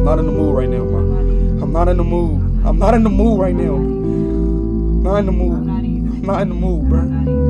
I'm not in the mood right now, man. I'm not in the mood. I'm not in the mood right now. Not in the mood. I'm not in the mood, bro.